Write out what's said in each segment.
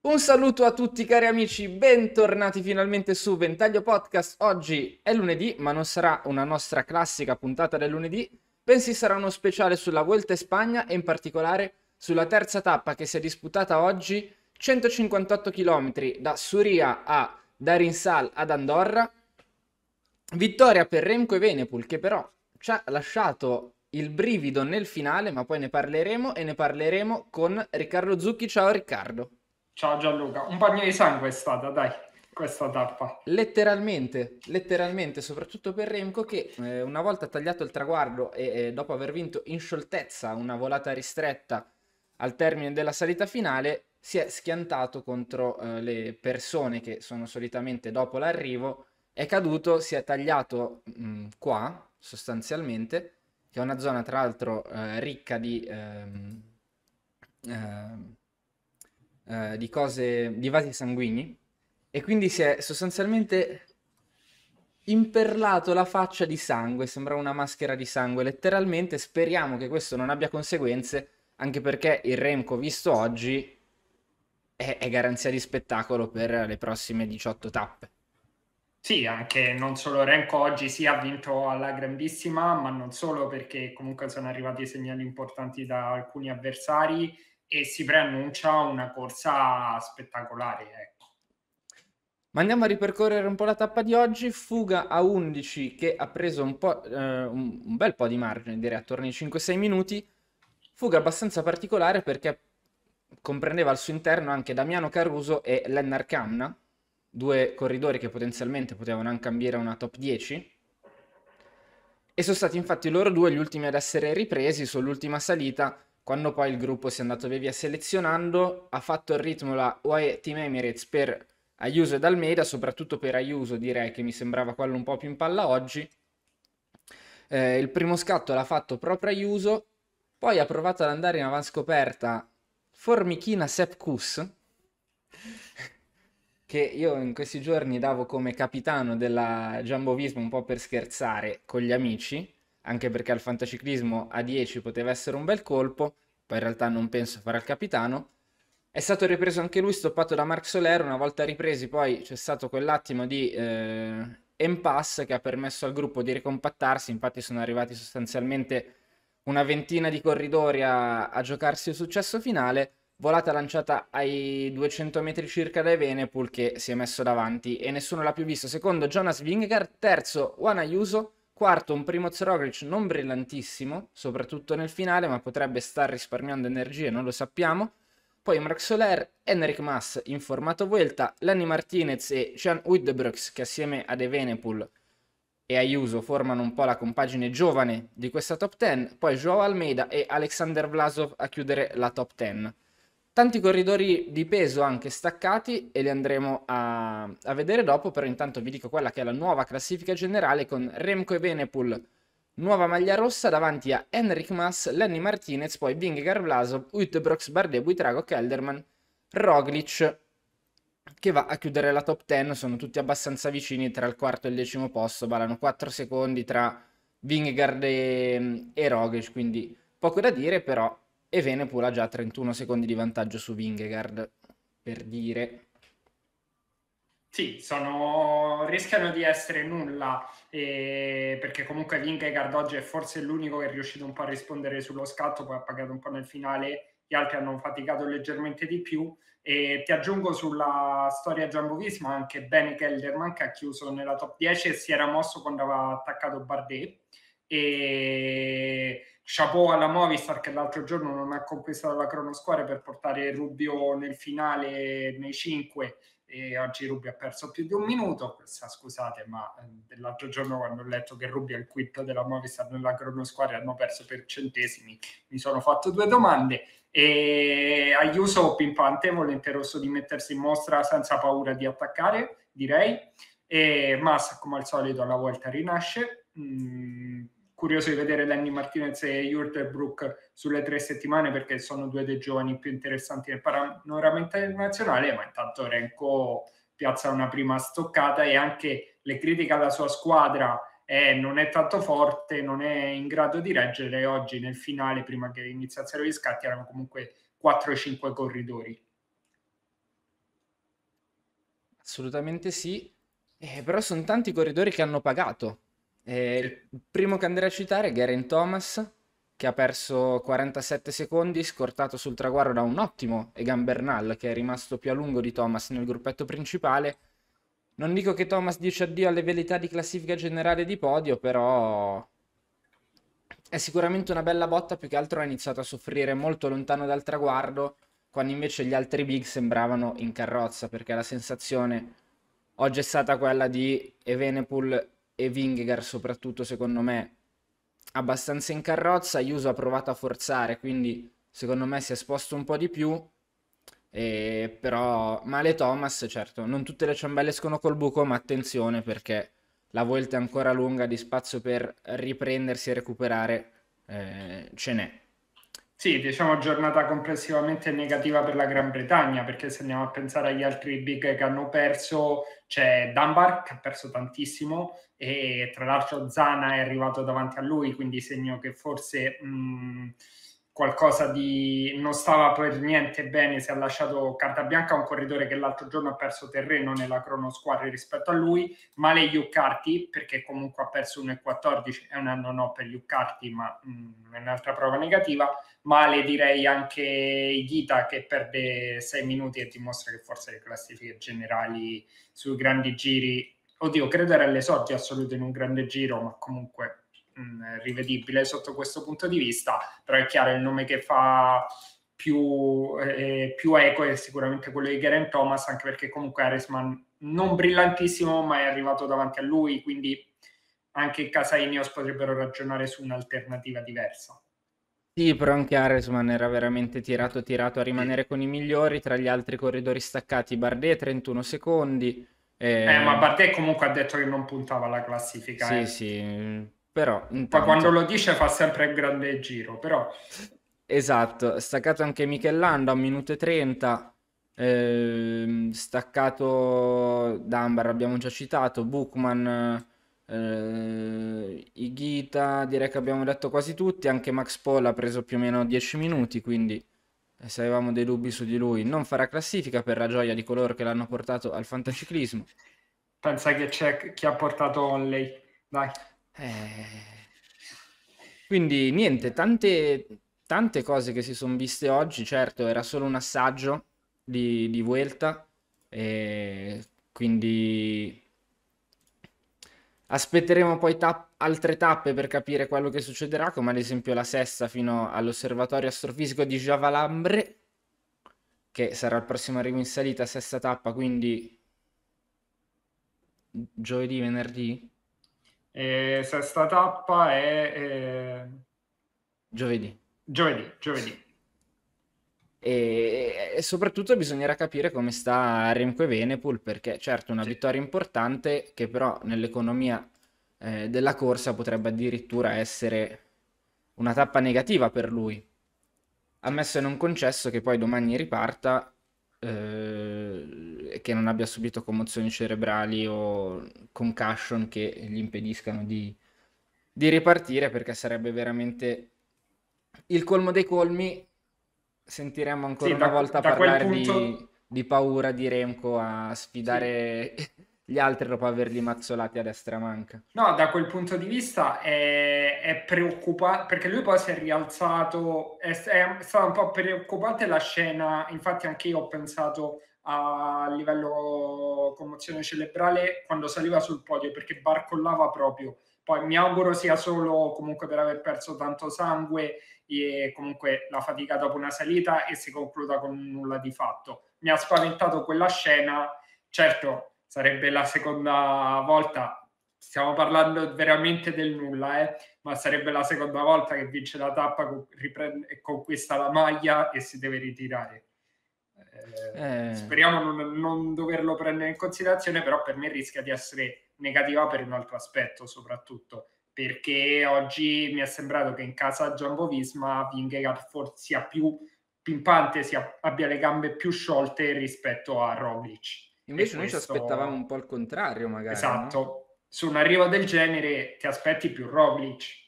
Un saluto a tutti cari amici, bentornati finalmente su Ventaglio Podcast. Oggi è lunedì, ma non sarà una nostra classica puntata del lunedì, bensì sarà uno speciale sulla Vuelta in Spagna e in particolare sulla terza tappa che si è disputata oggi, 158 km da Suria a Darinsal ad Andorra. Vittoria per Remco e Venepul che però ci ha lasciato il brivido nel finale, ma poi ne parleremo e ne parleremo con Riccardo Zucchi. Ciao Riccardo. Ciao Gianluca, un bagno di sangue è stata, dai, questa tappa. Letteralmente, letteralmente, soprattutto per Remco che eh, una volta tagliato il traguardo e, e dopo aver vinto in scioltezza una volata ristretta al termine della salita finale, si è schiantato contro eh, le persone che sono solitamente dopo l'arrivo, è caduto, si è tagliato mh, qua sostanzialmente, che è una zona tra l'altro eh, ricca di... Ehm, ehm, eh, di cose, di vasi sanguigni, e quindi si è sostanzialmente imperlato la faccia di sangue, sembra una maschera di sangue, letteralmente speriamo che questo non abbia conseguenze, anche perché il Remco visto oggi è, è garanzia di spettacolo per le prossime 18 tappe. Sì, anche non solo Remco oggi sì ha vinto alla grandissima, ma non solo perché comunque sono arrivati segnali importanti da alcuni avversari e si preannuncia una corsa spettacolare. Ecco. Ma andiamo a ripercorrere un po' la tappa di oggi. Fuga a 11 che ha preso un, po', eh, un, bel po' di margine, direi attorno ai 5-6 minuti. Fuga abbastanza particolare perché comprendeva al suo interno anche Damiano Caruso e Lennar Camna, due corridori che potenzialmente potevano anche cambiare una top 10. E sono stati infatti loro due gli ultimi ad essere ripresi sull'ultima salita quando poi il gruppo si è andato via via selezionando, ha fatto il ritmo la UAE Team Emirates per Ayuso ed Almeida, soprattutto per Ayuso direi che mi sembrava quello un po' più in palla oggi. Eh, il primo scatto l'ha fatto proprio Ayuso, poi ha provato ad andare in avanscoperta Formichina Sepkus, che io in questi giorni davo come capitano della Jumbo-Visma un po' per scherzare con gli amici, anche perché al fantaciclismo a 10 poteva essere un bel colpo, poi in realtà non penso farà il capitano. È stato ripreso anche lui, stoppato da Marc Soler, una volta ripresi poi c'è stato quell'attimo di eh, impasse che ha permesso al gruppo di ricompattarsi, infatti sono arrivati sostanzialmente una ventina di corridori a, a giocarsi il successo finale, volata lanciata ai 200 metri circa da Evenepoel che si è messo davanti e nessuno l'ha più visto. Secondo Jonas Vingegaard, terzo Juan Ayuso, Quarto, un primo Roglic non brillantissimo, soprattutto nel finale, ma potrebbe star risparmiando energie, non lo sappiamo. Poi Marc Soler, Enric Mas in formato Vuelta, Lenny Martinez e Jean Uydebroeks che assieme ad Evenepoel e Ayuso formano un po' la compagine giovane di questa top 10, poi Joao Almeida e Alexander Vlasov a chiudere la top 10. Tanti corridori di peso anche staccati e li andremo a, a, vedere dopo, però intanto vi dico quella che è la nuova classifica generale con Remco e Benepul, nuova maglia rossa davanti a Enric Mas, Lenny Martinez, poi Vingegaard Vlasov, Uitebrox, Bardet, Buitrago, Kelderman, Roglic che va a chiudere la top 10, sono tutti abbastanza vicini tra il quarto e il decimo posto, ballano 4 secondi tra Vingegaard e, e Roglic, quindi poco da dire, però e Venepul ha già 31 secondi di vantaggio su Vingegaard, per dire. Sì, sono... rischiano di essere nulla, eh, perché comunque Vingegaard oggi è forse l'unico che è riuscito un po' a rispondere sullo scatto, poi ha pagato un po' nel finale, gli altri hanno faticato leggermente di più. E ti aggiungo sulla storia Jumbo-Visma anche Bene Kelderman che ha chiuso nella top 10 e si era mosso quando aveva attaccato Bardet. E chapeau alla Movistar che l'altro giorno non ha conquistato la cronosquadra per portare Rubio nel finale nei 5 e oggi Rubio ha perso più di un minuto. Questa, scusate ma eh, l'altro giorno quando ho letto che Rubio è il quinto della Movistar nella cronosquadra hanno perso per centesimi. Mi sono fatto due domande. E Ayuso pimpante volenteroso di mettersi in mostra senza paura di attaccare direi. E Massa come al solito alla volta rinasce. Mm, curioso di vedere Lenny Martinez e Jurterbrook sulle tre settimane perché sono due dei giovani più interessanti del panorama internazionale, ma intanto Renko piazza una prima stoccata e anche le critiche alla sua squadra eh, non è tanto forte, non è in grado di reggere. Oggi nel finale, prima che iniziassero gli scatti, erano comunque 4-5 corridori. assolutamente sì. Eh, però sono tanti corridori che hanno pagato. Eh, il primo che andrei a citare è Geraint Thomas, che ha perso 47 secondi, scortato sul traguardo da un ottimo Egan Bernal, che è rimasto più a lungo di Thomas nel gruppetto principale. Non dico che Thomas dice addio alle velità di classifica generale di podio, però è sicuramente una bella botta, più che altro ha iniziato a soffrire molto lontano dal traguardo, quando invece gli altri big sembravano in carrozza, perché la sensazione oggi è stata quella di Evenepoel e Vingegaard soprattutto secondo me abbastanza in carrozza, Yuso ha provato a forzare, quindi secondo me si è esposto un po' di più, e però male Thomas, certo, non tutte le ciambelle escono col buco, ma attenzione perché la volta è ancora lunga di spazio per riprendersi e recuperare, eh, ce n'è. Sì, diciamo giornata complessivamente negativa per la Gran Bretagna, perché se andiamo a pensare agli altri big che hanno perso, c'è Dunbar che ha perso tantissimo e tra l'altro Zana è arrivato davanti a lui, quindi segno che forse mh, qualcosa di non stava per niente bene, si è lasciato carta bianca a un corridore che l'altro giorno ha perso terreno nella crono squadra rispetto a lui, male Yuccarti perché comunque ha perso 1,14, è un anno no per Yuccarti ma mh, è un'altra prova negativa, male direi anche Ghita che perde 6 minuti e dimostra che forse le classifiche generali sui grandi giri, oddio credo era l'esordio assoluto in un grande giro ma comunque mh, rivedibile sotto questo punto di vista, però è chiaro il nome che fa più, eh, più eco è sicuramente quello di Geraint Thomas, anche perché comunque Aresman non brillantissimo, ma è arrivato davanti a lui, quindi anche casa Ineos potrebbero ragionare su un'alternativa diversa. Sì, però anche Aresman era veramente tirato tirato a rimanere con i migliori tra gli altri corridori staccati. Bardet 31 secondi. Eh... Eh, ma Bardet comunque ha detto che non puntava alla classifica. Sì, eh. sì, però intanto... Poi quando lo dice fa sempre il grande giro, però... Esatto, staccato anche Michelanda, un minuto e 30, eh, staccato Dunbar, abbiamo già citato, Bookman, eh, Igita, direi che abbiamo detto quasi tutti, anche Max Paul ha preso più o meno 10 minuti, quindi eh, se avevamo dei dubbi su di lui non farà classifica per la gioia di coloro che l'hanno portato al fantaciclismo. Pensa che c'è chi ha portato Onley, dai. Eh... Quindi niente, tante, tante cose che si sono viste oggi, certo era solo un assaggio di, di Vuelta, e quindi aspetteremo poi tap- altre tappe per capire quello che succederà, come ad esempio la sesta fino all'osservatorio astrofisico di Javalambre, che sarà il prossimo arrivo in salita, sesta tappa, quindi giovedì, venerdì? E sesta tappa è eh... giovedì. Giovedì, giovedì. E, e, soprattutto bisognerà capire come sta Remco Evenepoel perché certo una sì. vittoria importante che però nell'economia eh, della corsa potrebbe addirittura essere una tappa negativa per lui ammesso e non concesso che poi domani riparta eh, che non abbia subito commozioni cerebrali o concussion che gli impediscano di, di ripartire perché sarebbe veramente il colmo dei colmi. Sentiremo ancora sì, una da, volta da parlare punto... di, di, paura di Remco a sfidare sì. gli altri dopo averli mazzolati a destra manca. No, da quel punto di vista è, è preoccupante perché lui poi si è rialzato, è, è stata un po' preoccupante la scena, infatti anche io ho pensato a livello commozione cerebrale quando saliva sul podio perché barcollava proprio. Poi mi auguro sia solo comunque per aver perso tanto sangue e comunque la fatica dopo una salita e si concluda con nulla di fatto. Mi ha spaventato quella scena, certo sarebbe la seconda volta, stiamo parlando veramente del nulla, eh? ma sarebbe la seconda volta che vince la tappa, riprende, e conquista la maglia e si deve ritirare. Eh, eh. Speriamo non, non, doverlo prendere in considerazione, però per me rischia di essere negativa per un altro aspetto, soprattutto perché oggi mi è sembrato che in casa Jumbo Visma Vingegaard sia più pimpante, sia, abbia le gambe più sciolte rispetto a Roglic. Invece noi questo... ci aspettavamo un po' il contrario, magari. Esatto. No? Su un arrivo del genere ti aspetti più Roglic.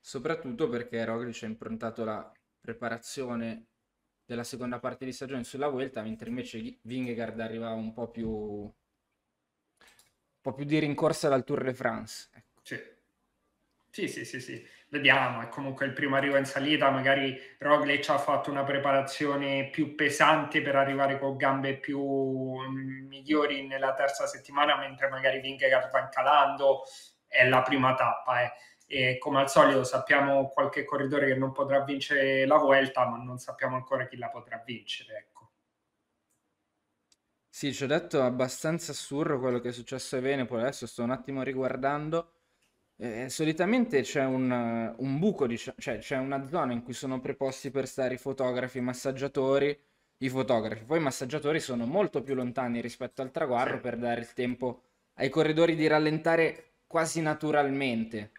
Soprattutto perché Roglic ha improntato la preparazione della seconda parte di stagione sulla Vuelta, mentre invece Vingegaard arrivava un po' più po' più di rincorsa dal Tour de France. Ecco. Sì. sì, sì, sì, sì. Vediamo, è comunque il primo arrivo in salita, magari Roglic ha fatto una preparazione più pesante per arrivare con gambe più migliori nella terza settimana, mentre magari Vingegaard va calando, è la prima tappa. Eh. E come al solito sappiamo qualche corridore che non potrà vincere la Vuelta, ma non sappiamo ancora chi la potrà vincere. Ecco. Sì, ci ho detto abbastanza assurdo quello che è successo a Venepol, adesso sto un attimo riguardando. Eh, solitamente c'è un, un buco, cioè c'è una zona in cui sono preposti per stare i fotografi, i massaggiatori, i fotografi. Poi i massaggiatori sono molto più lontani rispetto al traguardo per dare il tempo ai corridori di rallentare quasi naturalmente.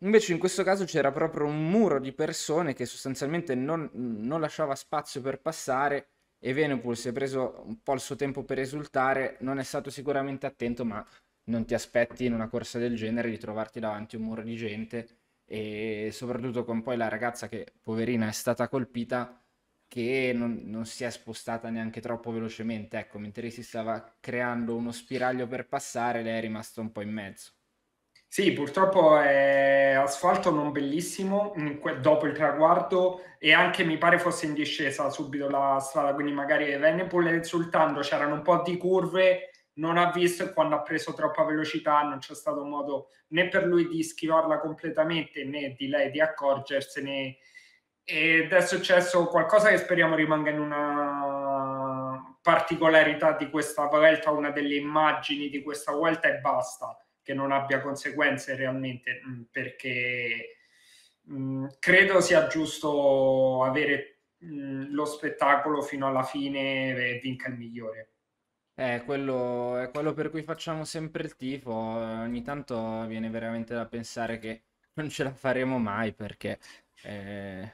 Invece in questo caso c'era proprio un muro di persone che sostanzialmente non, non lasciava spazio per passare e Venepool si è preso un po' il suo tempo per esultare, non è stato sicuramente attento, ma non ti aspetti in una corsa del genere di trovarti davanti un muro di gente e soprattutto con poi la ragazza che poverina è stata colpita che non, non si è spostata neanche troppo velocemente, ecco, mentre si stava creando uno spiraglio per passare, lei è rimasta un po' in mezzo. Sì, purtroppo è asfalto non bellissimo dopo il traguardo e anche mi pare fosse in discesa subito la strada, quindi magari Venepol esultando, c'erano un po' di curve, non ha visto e quando ha preso troppa velocità non c'è stato modo né per lui di schivarla completamente né di lei di accorgersene ed è successo qualcosa che speriamo rimanga in una particolarità di questa volta, una delle immagini di questa volta e basta che non abbia conseguenze realmente, mm, perché mm, credo sia giusto avere mm, lo spettacolo fino alla fine e vinca il migliore. Eh, quello è quello per cui facciamo sempre il tifo. Ogni tanto viene veramente da pensare che non ce la faremo mai perché eh,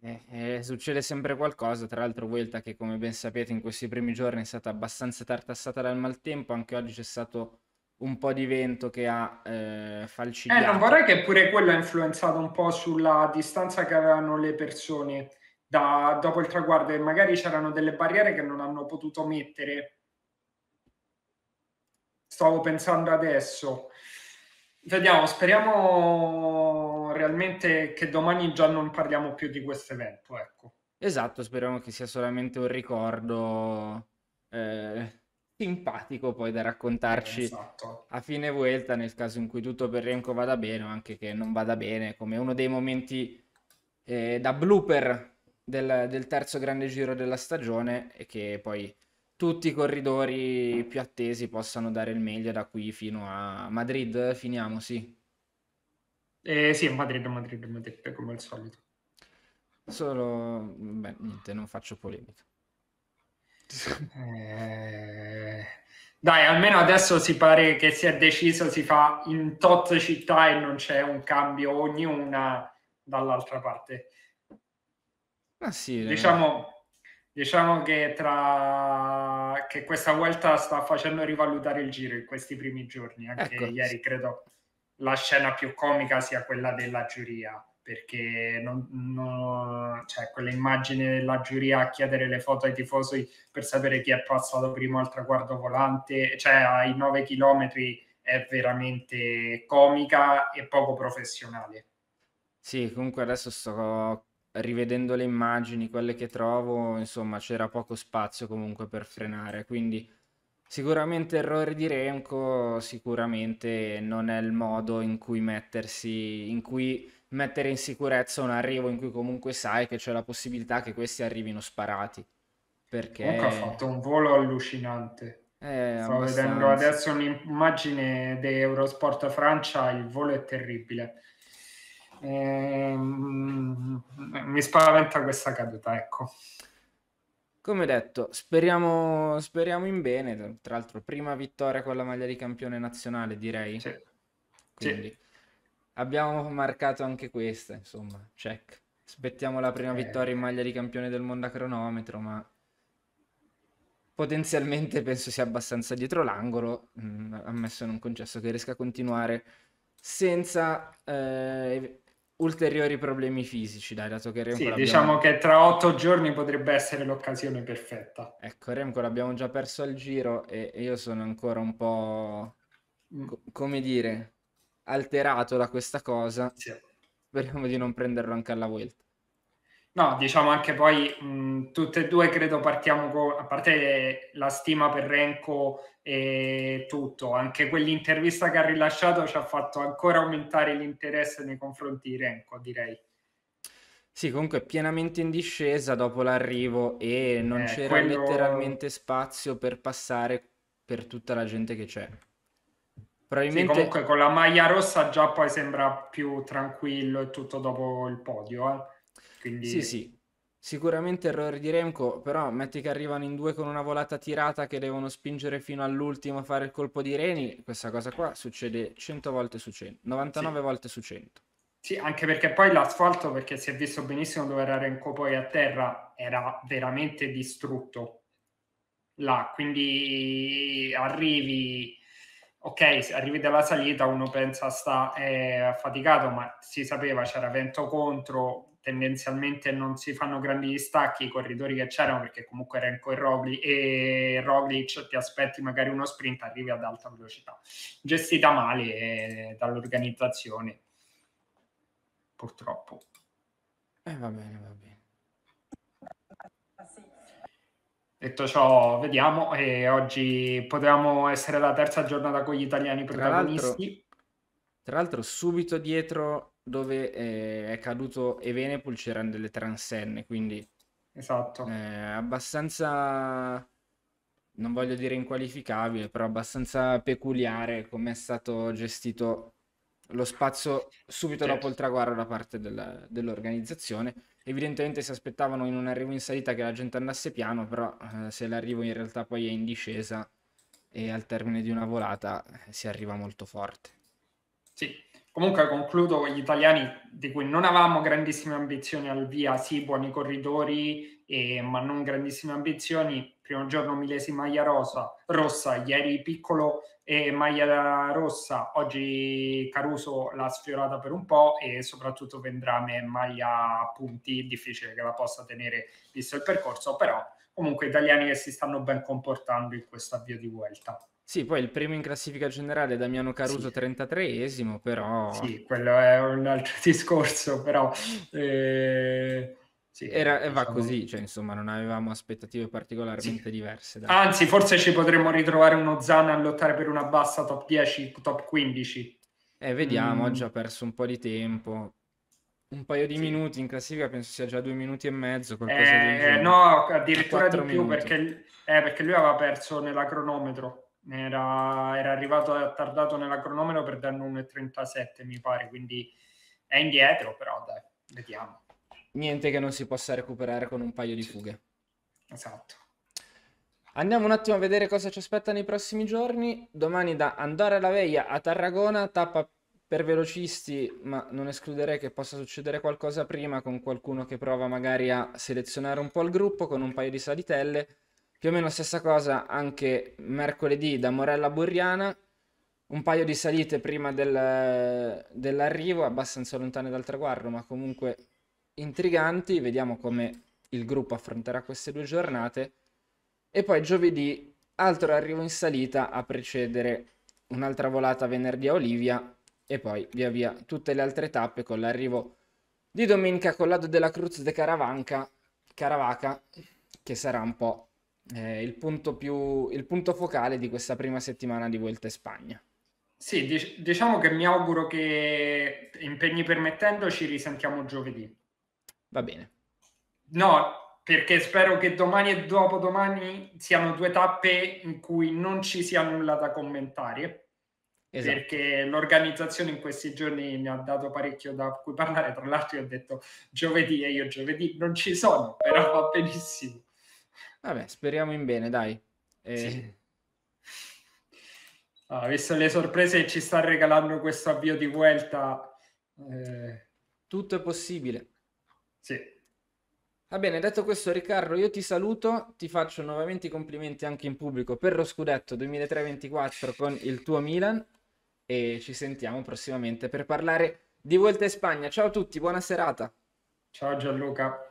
eh, eh, succede sempre qualcosa. Tra l'altro, Vuelta, che come ben sapete in questi primi giorni è stata abbastanza tartassata dal maltempo, anche oggi c'è stato un po' di vento che ha eh, falcidiato. Eh, non vorrei che pure quello ha influenzato un po' sulla distanza che avevano le persone da, dopo il traguardo e magari c'erano delle barriere che non hanno potuto mettere. Stavo pensando adesso. Vediamo, speriamo realmente che domani già non parliamo più di questo evento. Ecco. Esatto, speriamo che sia solamente un ricordo. Eh simpatico poi da raccontarci esatto. a fine vuelta nel caso in cui tutto per Renko vada bene o anche che non vada bene, come uno dei momenti eh, da blooper del, del, terzo grande giro della stagione e che poi tutti i corridori più attesi possano dare il meglio da qui fino a Madrid. Finiamo, sì. Eh, sì, Madrid, Madrid, Madrid, come al solito. Solo, beh, niente, non faccio polemica. Eh... Dai, almeno adesso si pare che si è deciso, si fa in tot città e non c'è un cambio ognuna dall'altra parte. Ah, sì, diciamo, diciamo che, tra... che questa volta sta facendo rivalutare il giro in questi primi giorni. Anche ecco. ieri credo la scena più comica sia quella della giuria perché non, non, cioè, quell'immagine della giuria a chiedere le foto ai tifosi per sapere chi è passato primo al traguardo volante, cioè ai 9 km è veramente comica e poco professionale. Sì, comunque adesso sto rivedendo le immagini, quelle che trovo, insomma c'era poco spazio comunque per frenare, quindi sicuramente errore di Renko, sicuramente non è il modo in cui mettersi, in cui mettere in sicurezza un arrivo in cui comunque sai che c'è la possibilità che questi arrivino sparati. Perché comunque ha fatto un volo allucinante. Eh, Sto abbastanza. vedendo adesso un'immagine di Eurosport Francia, il volo è terribile. Ehm, mi spaventa questa caduta, ecco. Come detto, speriamo, speriamo in bene. Tra l'altro, prima vittoria con la maglia di campione nazionale, direi. Sì. Quindi, sì. Abbiamo marcato anche questa, insomma, check. Aspettiamo la prima eh. vittoria in maglia di campione del mondo a cronometro, ma potenzialmente penso sia abbastanza dietro l'angolo, mm, ammesso non concesso che riesca a continuare senza eh, ulteriori problemi fisici, dai, dato che Remco sì, diciamo che tra otto giorni potrebbe essere l'occasione perfetta. Ecco, Remco l'abbiamo già perso al giro e io sono ancora un po', mm. co- come dire, alterato da questa cosa. Sì. Speriamo di non prenderlo anche alla Vuelta. No, diciamo anche poi mh, tutte e due credo partiamo con, a parte la stima per Renko e tutto, anche quell'intervista che ha rilasciato ci ha fatto ancora aumentare l'interesse nei confronti di Renko, direi. Sì, comunque pienamente in discesa dopo l'arrivo e non eh, c'era quello... letteralmente spazio per passare per tutta la gente che c'è. Probabilmente... Sì, comunque con la maglia rossa già poi sembra più tranquillo e tutto dopo il podio, eh. Quindi... Sì, sì. Sicuramente errore di Remco, però metti che arrivano in due con una volata tirata che devono spingere fino all'ultimo a fare il colpo di Reni, questa cosa qua succede 100 volte su 100, 99 sì. volte su 100. Sì, anche perché poi l'asfalto, perché si è visto benissimo dove era Renko poi a terra, era veramente distrutto là, quindi arrivi ok, arrivi dalla salita, uno pensa sta è affaticato, ma si sapeva c'era vento contro, tendenzialmente non si fanno grandi distacchi i corridori che c'erano perché comunque Renko e, Rogli, e Roglic ti aspetti magari uno sprint, arrivi ad alta velocità. Gestita male eh, dall'organizzazione, purtroppo. Eh, va bene, va bene. Detto ciò, vediamo. E oggi potevamo essere la terza giornata con gli italiani protagonisti. Tra l'altro, subito dietro dove eh, è caduto Evenepul c'erano delle transenne, quindi esatto. eh, abbastanza, non voglio dire inqualificabile, però abbastanza peculiare come è stato gestito lo spazio subito certo. dopo il traguardo da parte del, dell'organizzazione. Evidentemente si aspettavano in un arrivo in salita che la gente andasse piano, però eh, se l'arrivo in realtà poi è in discesa e al termine di una volata eh, si arriva molto forte. Sì, comunque concludo con gli italiani di cui non avevamo grandissime ambizioni al via, sì, buoni corridori, eh, ma non grandissime ambizioni. Primo giorno Milesi maglia rosa, rossa, ieri piccolo e maglia rossa, oggi Caruso l'ha sfiorata per un po' e soprattutto Vendrame maglia punti, difficile che la possa tenere visto il percorso, però comunque italiani che si stanno ben comportando in questo avvio di vuelta. Sì, poi il primo in classifica generale è Damiano Caruso, sì. 33esimo, però... Sì, quello è un altro discorso, però... Eh sì, Era, e va diciamo... così, cioè, insomma, non avevamo aspettative particolarmente sì. diverse. Dai. Anzi, forse ci potremmo ritrovare uno Zana a lottare per una bassa top 10, top 15. Eh, vediamo, mm. ha già perso un po' di tempo. Un paio di sì. minuti in classifica, penso sia già due minuti e mezzo. Eh, no, addirittura di più minuti. perché, eh, perché lui aveva perso nella cronometro. Era, era arrivato tardato nella cronometro per danno 1,37 mi pare, quindi è indietro, però dai, vediamo niente che non si possa recuperare con un paio di fughe. Esatto. Andiamo un attimo a vedere cosa ci aspetta nei prossimi giorni. Domani da Andorra la Veia a Tarragona, tappa per velocisti, ma non escluderei che possa succedere qualcosa prima con qualcuno che prova magari a selezionare un po' il gruppo con un paio di salitelle. Più o meno stessa cosa anche mercoledì da Morella Burriana, un paio di salite prima del, dell'arrivo, abbastanza lontane dal traguardo, ma comunque intriganti, vediamo come il gruppo affronterà queste due giornate. E poi giovedì altro arrivo in salita a precedere un'altra volata venerdì a Olivia e poi via via tutte le altre tappe con l'arrivo di domenica con l'Ado della Cruz de Caravanca, Caravaca che sarà un po' eh, il, punto più, il punto focale di questa prima settimana di Vuelta in Spagna. Sì, dic- diciamo che mi auguro che impegni permettendo ci risentiamo giovedì. Va bene. No, perché spero che domani e dopodomani siano due tappe in cui non ci sia nulla da commentare. Esatto. Perché l'organizzazione in questi giorni mi ha dato parecchio da cui parlare. Tra l'altro, io ho detto giovedì e io giovedì non ci sono, però va benissimo. Vabbè, speriamo in bene, dai. E... Sì. Ah, visto le sorprese che ci sta regalando questo avvio di vuelta, eh... tutto è possibile. Sì. Va bene, detto questo Riccardo, io ti saluto, ti faccio nuovamente i complimenti anche in pubblico per lo scudetto 2003-24 con il tuo Milan e ci sentiamo prossimamente per parlare di Volta in Spagna. Ciao a tutti, buona serata. Ciao Gianluca.